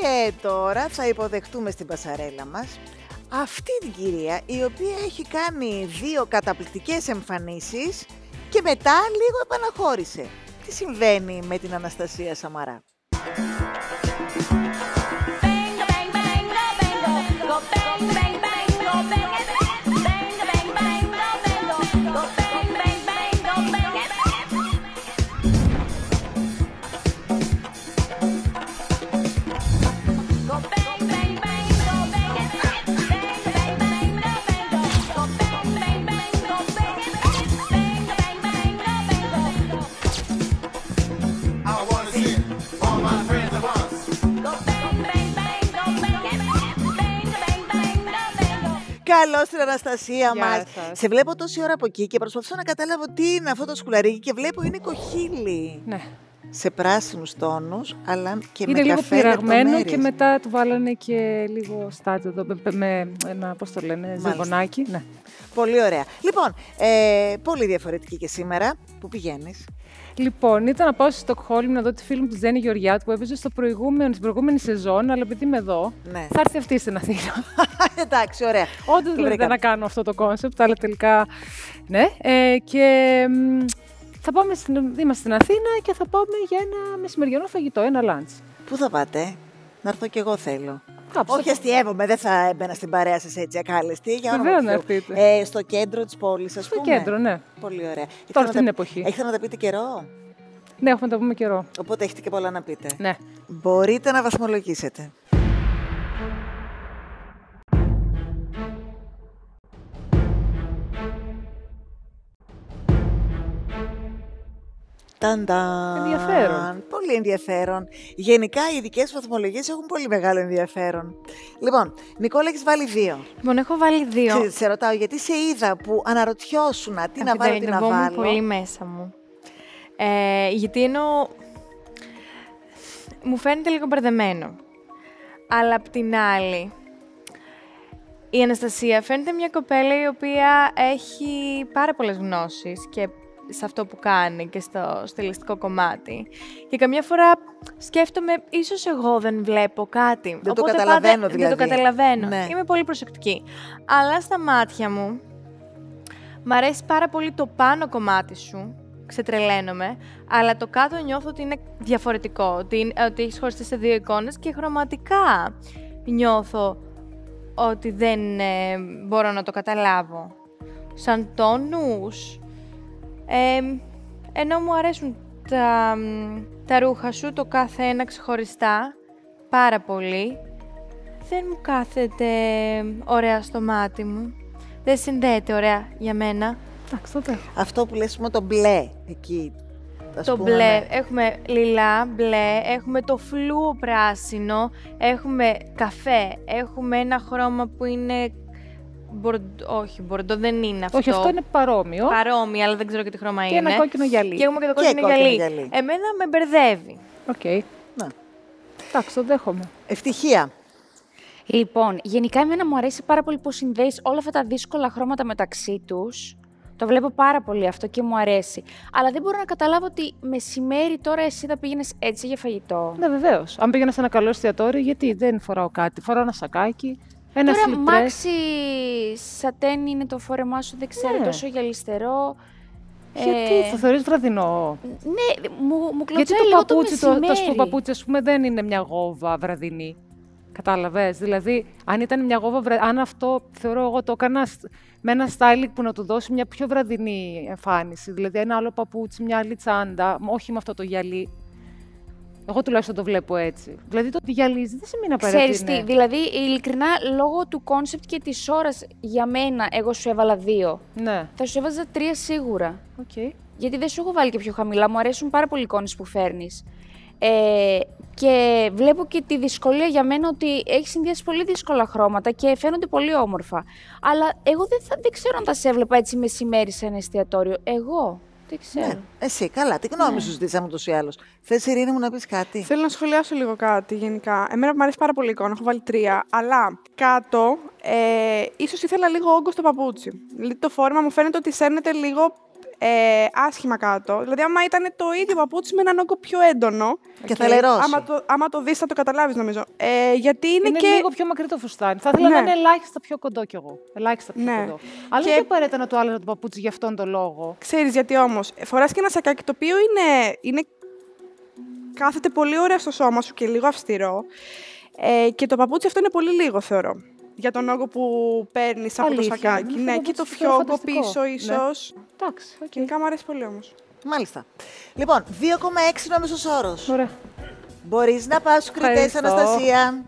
Και τώρα θα υποδεχτούμε στην πασαρέλα μας αυτή την κυρία η οποία έχει κάνει δύο καταπληκτικές εμφανίσεις και μετά λίγο επαναχώρησε. Τι συμβαίνει με την Αναστασία Σαμαρά; Καλώ την Αναστασία μας. Σε βλέπω τόση ώρα από εκεί και προσπαθώ να καταλάβω τι είναι αυτό το σκουλαρίκι και βλέπω είναι κοχύλι. Ναι. Σε πράσινους τόνους, αλλά και είναι με λίγο καφέ πειραγμένο λεπτομέρειες. και μετά του βάλανε και λίγο στάτιο εδώ με, με ένα, πώς το λένε, ζευγονάκι. Ναι. Πολύ ωραία. Λοιπόν, ε, πολύ διαφορετική και σήμερα. Πού πηγαίνεις; Λοιπόν, ήταν να πάω στη Στοκχόλμη να δω τη φίλη μου τη Ζένη Γεωργιάτ που έπαιζε στο προηγούμενο, στην προηγούμενη σεζόν, αλλά επειδή είμαι εδώ, Ναι. θα έρθει αυτή στην Αθήνα. Εντάξει, ωραία. Όντως Το δηλαδή βρήκαμε. να κάνω αυτό το κόνσεπτ, αλλά τελικά. Ναι. Ε, και μ, θα πάμε στην, είμαστε στην Αθήνα και θα πάμε για ένα μεσημεριανό φαγητό, ένα lunch. Πού θα πάτε, να έρθω κι εγώ θέλω. Κάπου Όχι θα- αστείευομαι, δεν θα έμπαινα στην παρέα σας έτσι ακάλεστη. Για όνομα Βεβαίως του να Θεού. έρθετε. Ε, στο κέντρο της πόλης, ας Στο πούμε. κέντρο, ναι. Πολύ ωραία. Τώρα αυτή την εποχή. Έχετε να τα πείτε καιρό, Ναι, έχουμε να τα πούμε καιρό. οπότε έχετε και πολλά να πείτε. Ναι. Μπορείτε να βαθμολογήσετε. Ταντάν. Ενδιαφέρον. Πολύ ενδιαφέρον. Γενικά οι ειδικές βαθμολογίες έχουν πολύ μεγάλο ενδιαφέρον. Λοιπόν, Νικόλα, έχεις βάλει δύο. Λοιπόν, έχω βάλει δύο. Σε, σε ρωτάω γιατί σε είδα που αναρωτιώσουν τι να Αφού βάλω, το τι να ειρηνευόμουν βάλω. πολύ μέσα μου. Ε, γιατί εννοώ... Μου φαίνεται λίγο μπερδεμένο. Αλλά απ' την άλλη, η Αναστασία φαίνεται μια κοπέλα η οποία έχει πάρα πολλές γνώσεις και σε αυτό που κάνει και στο στιλιστικό κομμάτι. Και καμιά φορά σκέφτομαι, ίσως εγώ δεν βλέπω κάτι. Δεν το Οπότε καταλαβαίνω πάντα, Δεν δηλαδή. το καταλαβαίνω. Ναι. Είμαι πολύ προσεκτική. Αλλά στα μάτια μου, Μ' αρέσει πάρα πολύ το πάνω κομμάτι σου. Ξετρελαίνομαι. Αλλά το κάτω νιώθω ότι είναι διαφορετικό. Ότι, είναι- ότι έχεις χωριστεί σε δύο εικόνες και χρωματικά νιώθω ότι δεν ε, μπορώ να το καταλάβω. Σαν τόνους. Ε, ενώ μου αρέσουν τα, μ, τα ρούχα σου, το κάθε ένα ξεχωριστά, πάρα πολύ. Δεν μου κάθεται ωραία στο μάτι μου. Δεν συνδέεται ωραία για μένα. Εντάξει, τότε. Αυτό που λες με το μπλε εκεί. ας το πούμε, μπλε, ναι. έχουμε λιλά, μπλε, έχουμε το φλούο πράσινο, έχουμε καφέ, έχουμε ένα χρώμα που είναι... Μπορντ... Όχι, μπορντό δεν είναι αυτό. Όχι, αυτό είναι παρόμοιο. Παρόμοιο, αλλά δεν ξέρω και τι χρώμα Και είναι. ένα κόκκινο γυαλί. Και έχουμε και το Και κόκκινο κόκκινο γυαλί. γυαλί. Εμένα με μπερδεύει. Οκ. Να. Εντάξει, το δέχομαι. Ευτυχία. Λοιπόν, γενικά εμένα μου αρέσει πάρα πολύ πως συνδέεις όλα αυτά τα δύσκολα χρώματα μεταξύ τους. Το βλέπω πάρα πολύ αυτό και μου αρέσει. Αλλά δεν μπορώ να καταλάβω ότι μεσημέρι τώρα εσύ θα πήγαινες έτσι για φαγητό. Ναι, βεβαίως. Αν πήγαινα σε ένα καλό εστιατόριο, γιατί δεν φοράω κάτι. Φοράω ένα σακάκι, ένα τώρα σλιπρές. μάξι σατέν είναι το φόρεμά σου, δεν ξέρω, Ναι. τόσο γυαλιστερό. Γιατί Ε, θα θεωρείς βραδινό; Ναι, μου, μου Γιατί κλωτσάει το λίγο το παπούτσι, το, το μεσημέρι. σποπαπούτσι, ας πούμε, δεν είναι μια γόβα βραδινή. Κατάλαβες; Δηλαδή, αν ήταν μια γόβα βραδινή, αν αυτό θεωρώ εγώ το έκανα σ- με ένα styling που να του δώσει μια πιο βραδινή εμφάνιση. Δηλαδή, ένα άλλο παπούτσι, μια άλλη τσάντα, μ- όχι με αυτό το γυαλί. Εγώ τουλάχιστον το βλέπω έτσι. Δηλαδή, το ότι γυαλίζει δεν σημαίνει απαραίτητα. Ξέρεις τι, είναι- δηλαδή ειλικρινά λόγω του κόνσεπτ και της ώρας για μένα εγώ σου έβαλα δύο. Ναι, Θα σου έβαζα τρία σίγουρα. οκ. Γιατί δεν σου έχω βάλει και πιο χαμηλά. Μου αρέσουν πάρα πολύ οι εικόνες που φέρνεις. Ε, και βλέπω και τη δυσκολία για μένα ότι έχεις συνδυάσει πολύ δύσκολα χρώματα και φαίνονται πολύ όμορφα. Αλλά εγώ δεν, θα, δεν ξέρω αν τα σε έβλεπα έτσι μεσημέρι σε ένα εστιατόριο. Εγώ. Δεν ξέρω. Ναι. Εσύ, καλά. Τι γνώμη σου ζητήσαμε ούτως ή άλλως. Θες, Ειρήνη μου, να πεις κάτι; Θέλω να σχολιάσω λίγο κάτι γενικά. Εμένα μου αρέσει πάρα πολύ η εικόνα, έχω βάλει τρία. Αλλά κάτω, ε, ίσως ήθελα λίγο όγκο στο παπούτσι. Δηλαδή το φόρμα μου φαίνεται ότι σέρνεται λίγο ε, άσχημα κάτω. Δηλαδή, άμα ήταν το ίδιο παπούτσι με έναν όγκο πιο έντονο. Και θα λερώσει. Άμα το, άμα το δεις, θα το καταλάβεις, νομίζω. Ε, γιατί είναι, Είναι και. λίγο πιο μακρύ το φουστάνι. Θα ήθελα Ναι. να είναι ελάχιστα πιο κοντό κι εγώ. Ελάχιστα πιο Ναι. κοντό. Αλλά Και- δεν απαραίτητα να το άλλαζα το παπούτσι για αυτόν τον λόγο. Ξέρεις γιατί όμως. Φοράς και ένα σακάκι το οποίο είναι, είναι. κάθεται πολύ ωραία στο σώμα σου και λίγο αυστηρό. Ε, και το παπούτσι αυτό είναι πολύ λίγο, θεωρώ. Για τον όγκο που παίρνεις από το Αλήθεια. σακάκι. Αυτό Ναι, το και το παπούτσι το θεωρώ φιόγκο φανταστικό. πίσω, Ναι. ίσως. Εντάξει, οκ. Γενικά μου αρέσει πολύ όμως. Μάλιστα. Λοιπόν, 2,6 είναι ο μέσος όρος. Ωραία. Μπορείς να πας στους κριτές, Ευχαριστώ. Αναστασία.